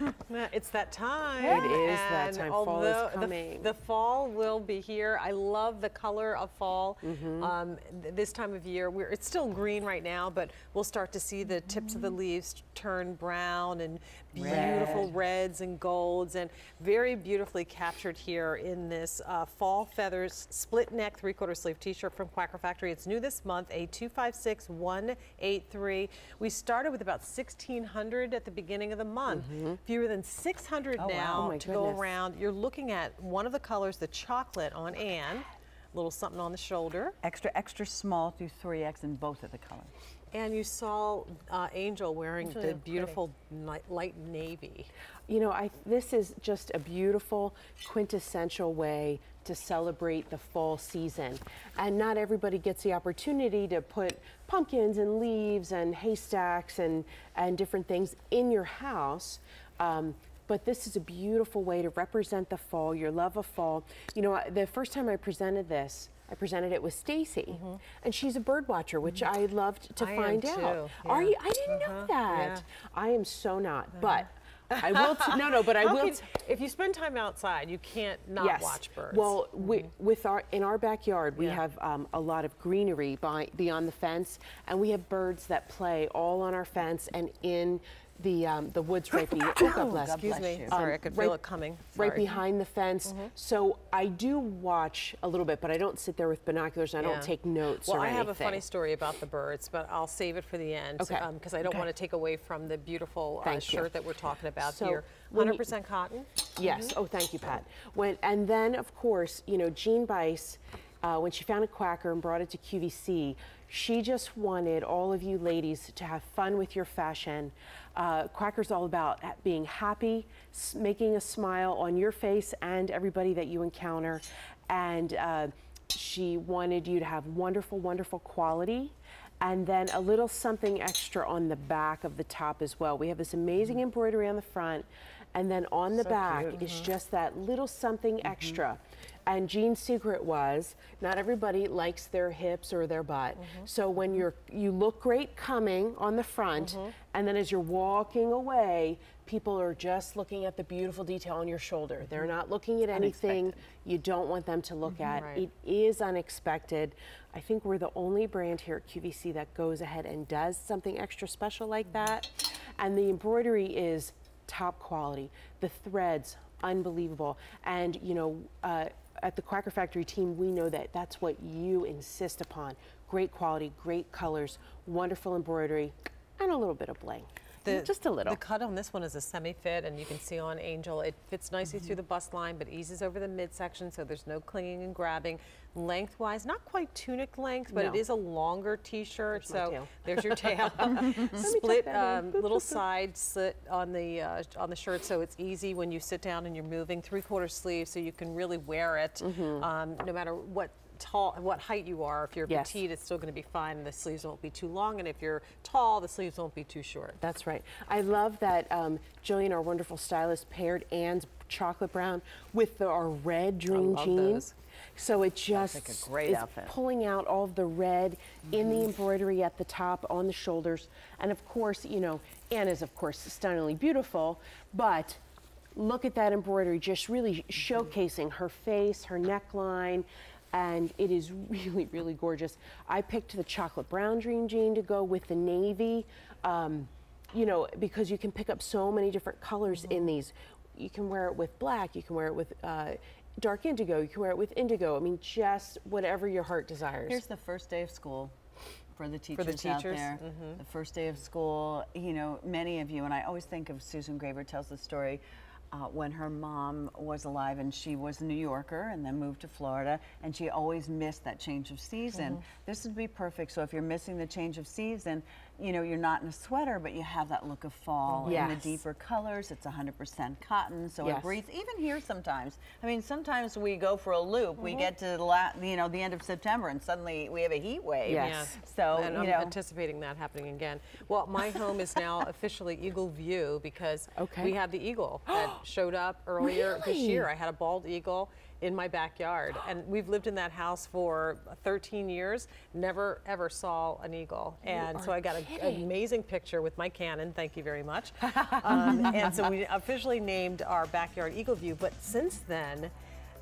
It's that time. It is that time. Fall is although the- coming. The, fall will be here. I love the color of fall. Mm-hmm. Um, th- this time of year, we're, it's still green right now, but we'll start to see the tips of the leaves turn brown and beautiful Red. reds and golds, and very beautifully captured here in this uh, fall feathers split neck three quarter sleeve T-shirt from Quacker Factory. It's new this month, a 256183. We started with about 1,600 at the beginning of the month. Fewer than 600 Oh, wow. now Oh, my to go around. You're looking at one of the colors, the chocolate on Anne, A little something on the shoulder. Extra, extra small through 3X in both of the colors. And you saw uh, Angel wearing really the beautiful light, light navy. You know, I, this is just a beautiful, quintessential way to celebrate the fall season. And not everybody gets the opportunity to put pumpkins and leaves and haystacks and, and different things in your house. Um, but this is a beautiful way to represent the fall, your love of fall. You know, the first time I presented this, I presented it with Stacy, and she's a bird watcher, which I loved to Mm-hmm. I find out. too, Are you? I didn't know Uh-huh, that. yeah. I am so not, but I will. No, no, but I How will. can- if you spend time outside, you can't not yes. watch birds. Well, we, with our in our backyard, we Yeah. have um, a lot of greenery by, beyond the fence, and we have birds that play all on our fence and in the um, the woods right behind. Oh, God bless. Excuse bless me. you. Sorry, Um, I could right- feel it coming. Right Sorry. Mm-hmm. behind the fence. So I do watch a little bit, but I don't sit there with binoculars. and I Yeah. don't take notes Well, I have a funny story about the birds, but I'll save it for the end Okay. because I don't Okay. want to take away from the beautiful uh, Thank you. shirt that we're talking about So, here. 100% cotton. Yes. Oh, thank you, Pat. When and then of course, you know, Jeanne Bice, uh, when she found a quacker and brought it to QVC, she just wanted all of you ladies to have fun with your fashion. Uh, Quacker's all about being happy, making a smile on your face and everybody that you encounter, and uh, she wanted you to have wonderful, wonderful quality and then a little something extra on the back of the top as well. We have this amazing embroidery on the front, and then on the back is mm-hmm. just that little something mm-hmm. extra. And Jeanne's secret was not everybody likes their hips or their butt. Mm-hmm. So when you're you look great coming on the front, and then as you're walking away, people are just looking at the beautiful detail on your shoulder. They're not looking at anything you don't want them to look at. Right. It is unexpected. I think we're the only brand here at QVC that goes ahead and does something extra special like that. And the embroidery is top quality. The threads, unbelievable. And, you know, uh, at the Quacker Factory team, we know that that's what you insist upon. Great quality, great colors, wonderful embroidery, and a little bit of bling. Just a little. The cut on this one is a semi-fit, and you can see on Angel, it fits nicely Mm-hmm. through the bust line, but eases over the midsection, so there's no clinging and grabbing. Lengthwise, not quite tunic length, but it No. is a longer T-shirt. So there's your tail. Split um, little side slit on the uh, on the shirt, so it's easy when you sit down and you're moving. Three-quarter sleeve, so you can really wear it, Mm-hmm. um, no matter what. Tall, what height you are. If you're Yes. petite, it's still going to be fine. and The sleeves won't be too long, and if you're tall, the sleeves won't be too short. That's right. I love that um, Jillian, our wonderful stylist, paired Anne's chocolate brown with the, our red dream jeans. So it just like a great is outfit. pulling out all of the red in the embroidery at the top, on the shoulders, and of course, you know, Anne is of course stunningly beautiful, but look at that embroidery, just really showcasing her face, her neckline. And it is really, really gorgeous. I picked the chocolate brown dream jean to go with the navy. Um, you know, because you can pick up so many different colors in these. You can wear it with black, you can wear it with uh, dark indigo, you can wear it with indigo. I mean, just whatever your heart desires. Here's the first day of school for the teachers, out teachers, there. The first day of school, you know, many of you, and I always think of Susan Graver tells the story uh, when her mom was alive and she was a New Yorker and then moved to Florida and she always missed that change of season. This would be perfect. So if you're missing the change of season, you know, you're not in a sweater, but you have that look of fall in the deeper colors. It's 100% cotton, so Yes. it breathes. Even here sometimes. I mean, sometimes we go for a loop. We get to the la- you know the end of September and suddenly we have a heat wave. Yes. So and you I'm know. anticipating that happening again. Well, my home is now officially Eagle View because Okay. we had the eagle that showed up earlier this year. I had a bald eagle, in my backyard. And we've lived in that house for 13 years, never ever saw an eagle. And so I got a- an amazing picture with my Canon, thank you very much. Um, and so we officially named our backyard Eagle View. But since then,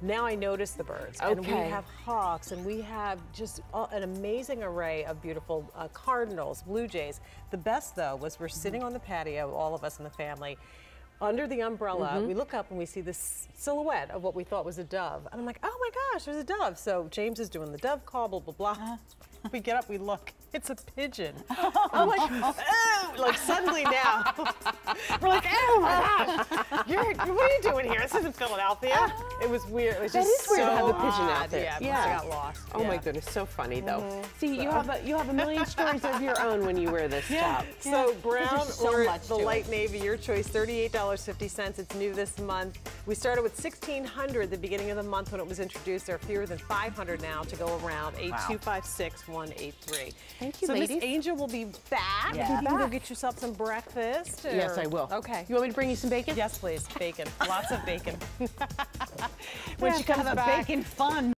now I notice the birds. And we have hawks and we have just an amazing array of beautiful uh, cardinals, blue jays. The best though was we're sitting on the patio, all of us in the family. Under the umbrella, mm-hmm. we look up and we see this silhouette of what we thought was a dove. And I'm like, oh my gosh, there's a dove. So James is doing the dove call, blah, blah, blah. Uh-huh. We get up, we look, it's a pigeon. I'm like, oh, like suddenly now, we're like, oh my gosh, you're, what are you doing here? This isn't Philadelphia. Uh-huh. It was weird. It was That just is weird to so have a pigeon out there. Yeah, Yeah. got lost. Oh my Yeah. goodness, so funny though. Mm-hmm. See, you have a you have a million stories of your own when you wear this top. Yeah. So brown so or much the to it. light navy, your choice, $38.50. It's new this month. We started with 1,600 at the beginning of the month when it was introduced. There are fewer than 500 now to go around. 8256183. Thank you, so ladies. Miss Angel will be back. Yeah. You can go get yourself some breakfast. Yes, I will. Okay. You want me to bring you some bacon? Yes, please. Bacon. Lots of bacon. When she comes comes back, back- bacon fun.